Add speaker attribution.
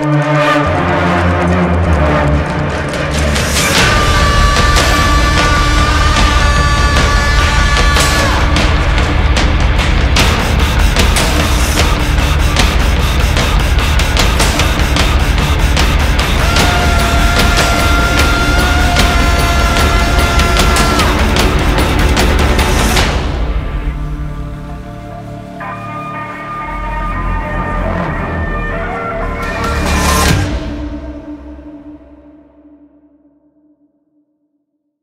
Speaker 1: Música